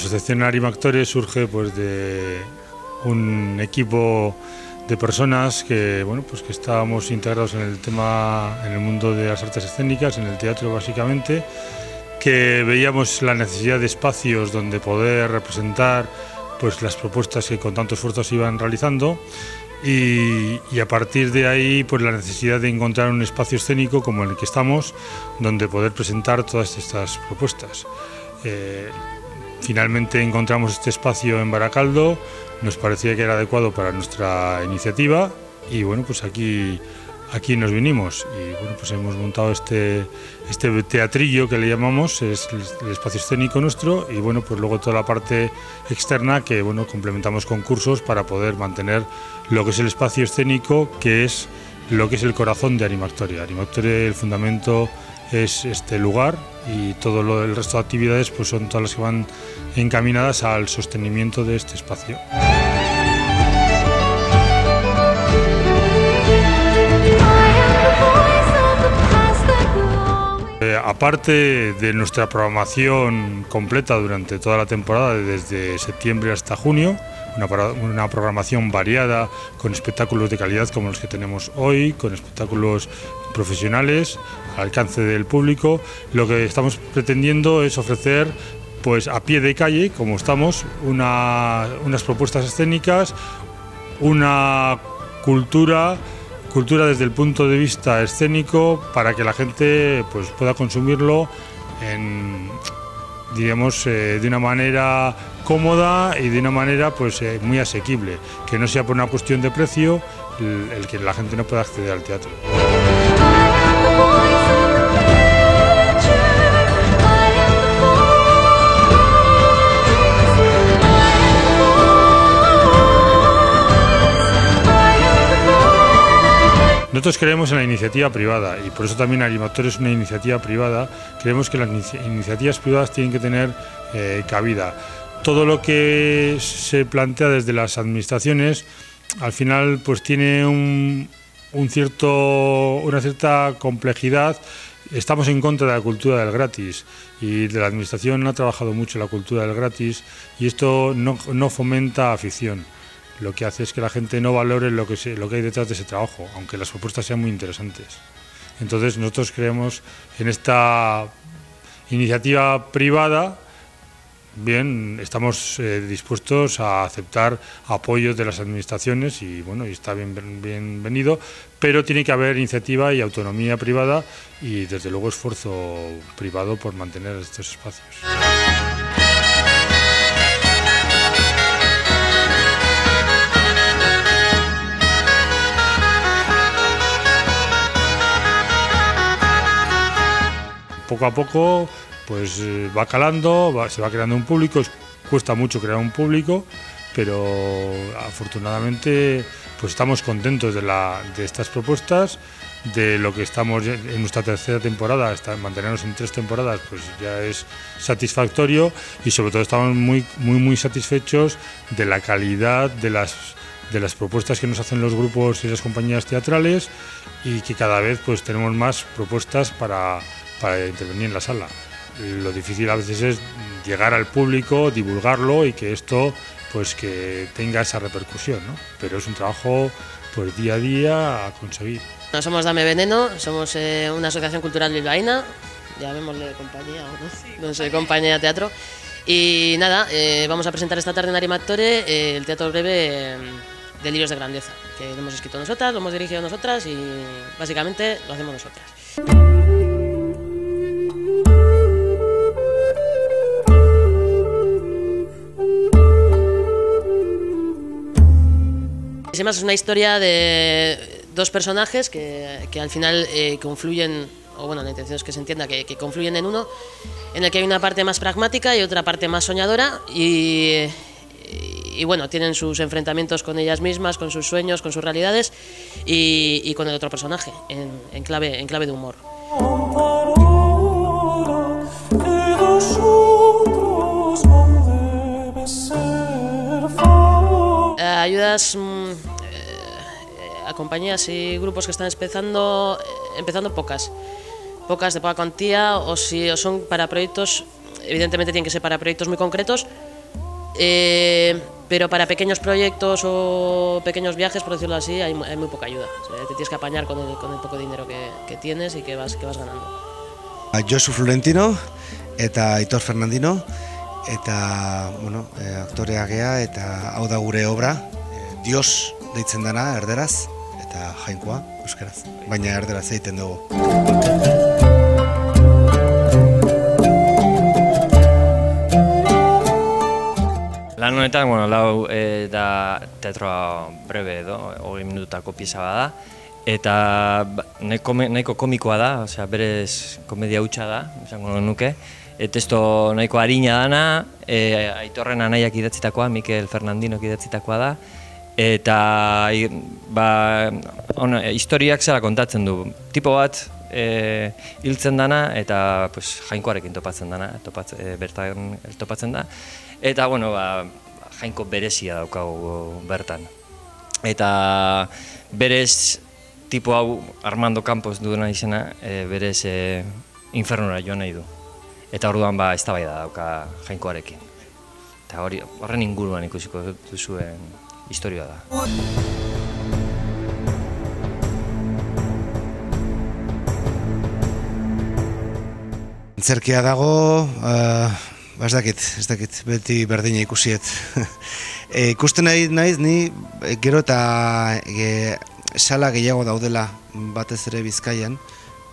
Asociación Arimactores surge pues de un equipo de personas que bueno pues que estábamos integrados en el tema en el mundo de las artes escénicas, en el teatro básicamente, que veíamos la necesidad de espacios donde poder representar pues las propuestas que con tanto esfuerzo se iban realizando y, a partir de ahí pues la necesidad de encontrar un espacio escénico como el que estamos donde poder presentar todas estas propuestas. Eh, finalmente encontramos este espacio en Baracaldo, nos parecía que era adecuado para nuestra iniciativa y bueno pues aquí aquí nos vinimos y bueno pues hemos montado este este teatrillo que le llamamos es el espacio escénico nuestro y bueno pues luego toda la parte externa que bueno complementamos con cursos para poder mantener lo que es el espacio escénico que es lo que es el corazón de Animactoria. Animactoria el fundamento es este lugar y todo el resto de actividades pues son todas las que van encaminadas al sostenimiento de este espacio. Eh, aparte de nuestra programación completa durante toda la temporada, desde septiembre hasta junio, una, programación variada con espectáculos de calidad como los que tenemos hoy, con espectáculos profesionales al alcance del público. Lo que estamos pretendiendo es ofrecer pues a pie de calle, como estamos, unas propuestas escénicas, una cultura cultura desde el punto de vista escénico para que la gente pues, pueda consumirlo en, digamos, eh, de una manera cómoda y de una manera pues, eh, muy asequible, que no sea por una cuestión de precio el que la gente no pueda acceder al teatro. Nosotros creemos en la iniciativa privada y por eso también Animator es una iniciativa privada. Creemos que las iniciativas privadas tienen que tener eh, cabida. Todo lo que se plantea desde las administraciones al final pues tiene un, cierto, una cierta complejidad. Estamos en contra de la cultura del gratis y de la administración ha trabajado mucho la cultura del gratis y esto no, no fomenta afición lo que hace es que la gente no valore lo que, lo que hay detrás de ese trabajo, aunque las propuestas sean muy interesantes. Entonces nosotros creemos en esta iniciativa privada, bien, estamos eh, dispuestos a aceptar apoyos de las administraciones y bueno, y está bien, bienvenido, pero tiene que haber iniciativa y autonomía privada y desde luego esfuerzo privado por mantener estos espacios. Poco a poco pues eh, va calando, se va creando un público, cuesta mucho crear un público, pero afortunadamente pues estamos contentos de, la, de estas propuestas, de lo que estamos en nuestra tercera temporada, mantenernos en tres temporadas pues ya es satisfactorio y sobre todo estamos muy muy muy satisfechos de la calidad de las de las propuestas que nos hacen los grupos y las compañías teatrales y que cada vez pues tenemos más propuestas para para intervenir en la sala. Lo difícil a veces es llegar al público, divulgarlo y que esto pues que tenga esa repercusión, ¿no? Pero es un trabajo pues día a día a conseguir. No somos Dame Veneno, somos eh, una asociación cultural bilbaína, llamémosle compañía o no, no sé, compañía de teatro. Y nada, eh, vamos a presentar esta tarde en Arimatore eh, el teatro breve Delirios de Grandeza, que lo hemos escrito nosotras, lo hemos dirigido nosotras y básicamente lo hacemos nosotras. Es una historia de dos personajes que, que al final eh, confluyen, o bueno, la intención es que se entienda que, que, confluyen en uno, en el que hay una parte más pragmática y otra parte más soñadora y, y, bueno, tienen sus enfrentamientos con ellas mismas, con sus sueños, con sus realidades y, y con el otro personaje, en, en, clave, en clave de humor. ayudas mm, eh, a compañías y grupos que están empezando, eh, empezando pocas, pocas de poca cuantía o si son para proyectos evidentemente tienen que ser para proyectos muy concretos, eh, pero para pequeños proyectos o pequeños viajes, por decirlo así, hay, muy poca ayuda. te tienes que apañar con el, con el poco dinero que, tienes y que vas, que vas ganando. Josu Florentino eta Aitor Fernandino eta bueno, e, aktorea gea eta hau da obra Dios deitzen dana erderaz eta jainkoa euskaraz. Baina erderaz egiten dugu. Lan honetan, bueno, lau e, da teatroa breve edo, hori minutako pieza bada eta ba, nahiko, nahiko komikoa da, osea, berez komedia hutsa da, esango nuke, e, testo nahiko harina dana, e, aitorren anaiak idatzitakoa, Mikel Fernandino idatzitakoa da, eta ba, ona, historiak zela kontatzen du. Tipo bat e, hiltzen dana eta pues, jainkoarekin topatzen dana, topatz, e, bertan topatzen da. Eta bueno, ba, jainko berezia daukagu bertan. Eta berez tipo hau Armando Campos duena izena, e, berez e, infernura joan nahi du eta orduan ba ez da dauka jainkoarekin. Eta hori horren inguruan ikusiko duzuen historia da. Zerkia dago, uh, ez dakit, ez dakit, beti berdina ikusiet. e, ikusten nahi naiz ni e, gero eta e, sala gehiago daudela batez ere Bizkaian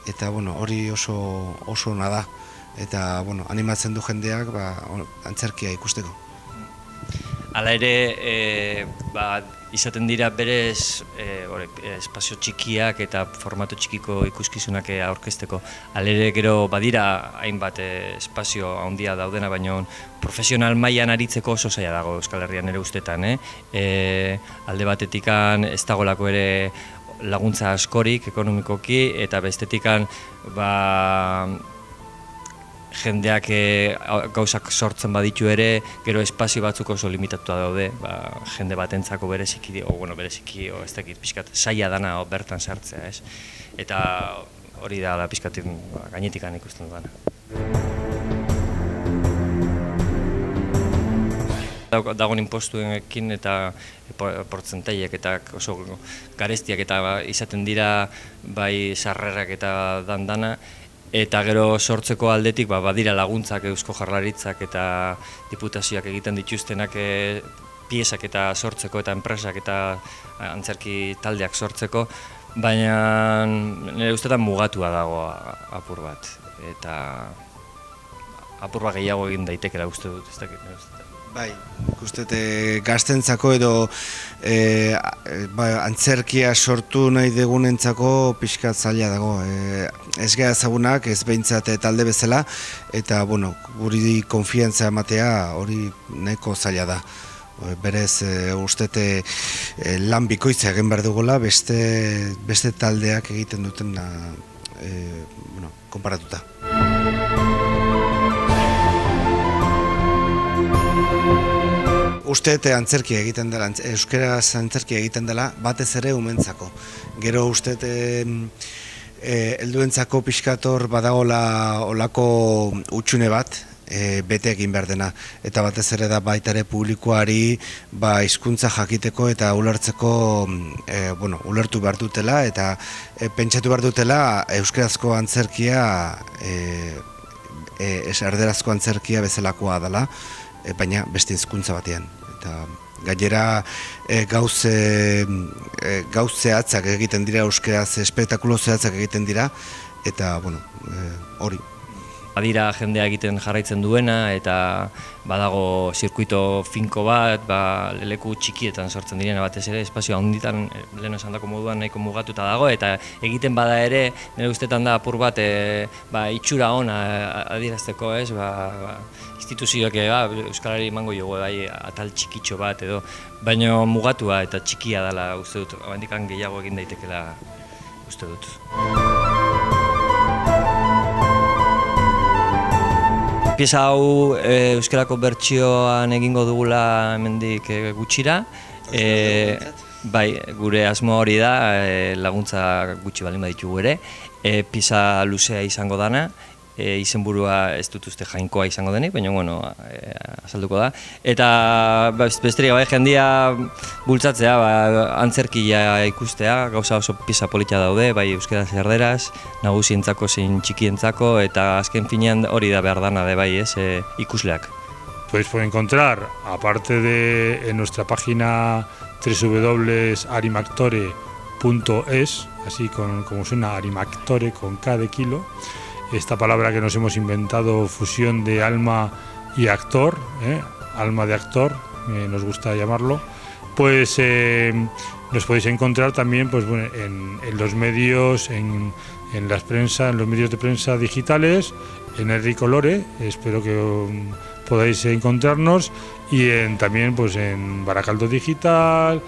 eta bueno, hori oso oso nada eta bueno, animatzen du jendeak ba, antzerkia ikusteko. Hala ere, e, ba, izaten dira berez e, ore, espazio txikiak eta formato txikiko ikuskizunak aurkezteko. Hala ere, gero badira hainbat e, espazio handia daudena, baina profesional mailan aritzeko oso zaila dago Euskal Herrian ere ustetan. Eh? E, alde batetikan ez dagolako ere laguntza askorik ekonomikoki eta bestetikan ba, jendeak e, gauzak sortzen baditu ere, gero espazio batzuk oso limitatua daude, ba, jende batentzako bereziki, o, bueno, bereziki, o, ez dakit, pixkat, saia dana o, bertan sartzea, ez? Eta hori da, da pixkat, ba, gainetikan ikusten dana. dagoen impostuekin eta portzentaiek eta oso garestiak eta ba, izaten dira bai sarrerak eta dandana eta gero sortzeko aldetik ba, badira laguntzak eusko jarlaritzak eta diputazioak egiten dituztenak e, piezak eta sortzeko eta enpresak eta antzerki taldeak sortzeko, baina nire ustetan mugatua dago apur bat. Eta apur bat gehiago egin daitekela uste dut, ez dakit, Bai, ikustet e, gaztentzako edo e, ba, antzerkia sortu nahi degunentzako pixka zaila dago. E, ez geha ezagunak, ez behintzat talde bezala, eta bueno, guri konfiantza ematea hori nahiko zaila da. Berez, e, ustete e, lan bikoitza egin behar dugula, beste, beste taldeak egiten duten e, bueno, konparatuta. Uste eta antzerki egiten dela, euskaraz antzerki egiten dela, batez ere umentzako. Gero uste e, elduentzako pixkator badagola olako utxune bat, e, bete egin behar dena. Eta batez ere da baita ere publikoari ba, izkuntza jakiteko eta ulertzeko e, bueno, ulertu behar dutela eta e, pentsatu behar dutela euskarazko antzerkia e, e, erderazko antzerkia bezalakoa dela, e, baina beste hizkuntza batean. Eta gainera e, gauze e, gauze atzak egiten dira euskeraz espektakulo zehatzak egiten dira eta bueno e, hori badira jendea egiten jarraitzen duena eta badago zirkuito finko bat, ba, leleku txikietan sortzen direna batez ere, espazio handitan eh, lehen esan dako moduan nahiko mugatuta dago eta egiten bada ere, nire ustetan da apur bat e, ba, itxura ona adierazteko ez, ba, ba, instituzioak ba, Euskalari emango jogu bai, atal txikitxo bat edo, baina mugatua eta txikia dela uste dut, abandikan gehiago egin daitekela uste dut. Pieza hau e, euskarako bertsioan egingo dugula hemendik e, gutxira. E, bai, gure asmo hori da, e, laguntza gutxi baldin baditu ere. E, pieza luzea izango dana e, izenburua ez dut uste jainkoa izango denik, baina bueno, e, azalduko da. Eta ba, besterik bai jendia bultzatzea, ba, antzerkia ikustea, gauza oso pisa politia daude, bai euskara zerderaz, nagusientzako zein txikientzako, eta azken finean hori da behar dana de bai, ez, e, ikusleak. Podéis poder encontrar, aparte de en nuestra página www.arimactore.es, así con, como suena Arimactore con K de kilo, esta palabra que nos hemos inventado, fusión de alma y actor, ¿eh? alma de actor, eh, nos gusta llamarlo, pues eh, nos podéis encontrar también pues, bueno, en, los medios, en, en, las prensa, en los medios de prensa digitales, en el Ricolore, espero que um, podáis encontrarnos y en, también pues en Baracaldo Digital,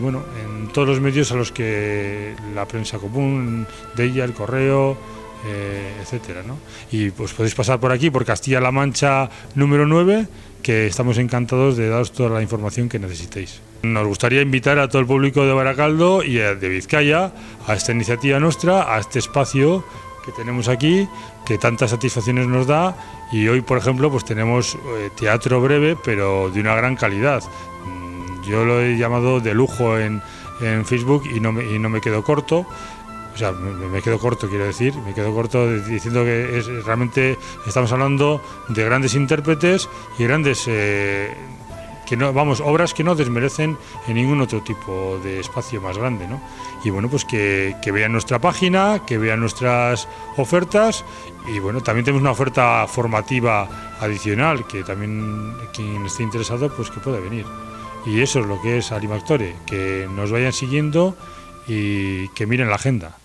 bueno, en todos los medios a los que la prensa común, de el correo, eh, etcétera. Y pues podéis pasar por aquí, por Castilla-La Mancha número 9, que estamos encantados de daros toda la información que necesitéis. Nos gustaría invitar a todo el público de Baracaldo y de Vizcaya a esta iniciativa nuestra, a este espacio que tenemos aquí, que tantas satisfacciones nos da y hoy, por ejemplo, pues tenemos eh, teatro breve, pero de una gran calidad. Mm, yo lo he llamado de lujo en, en Facebook y no, me, y no me quedo corto o sea, me, quedo corto, quiero decir, me quedo corto diciendo que es, realmente estamos hablando de grandes intérpretes y grandes, eh, que no, vamos, obras que no desmerecen en ningún otro tipo de espacio más grande, ¿no? Y bueno, pues que, que vean nuestra página, que vean nuestras ofertas y bueno, también tenemos una oferta formativa adicional que también quien esté interesado, pues que pueda venir. Y eso es lo que es Arimactore, que nos vayan siguiendo y que miren la agenda.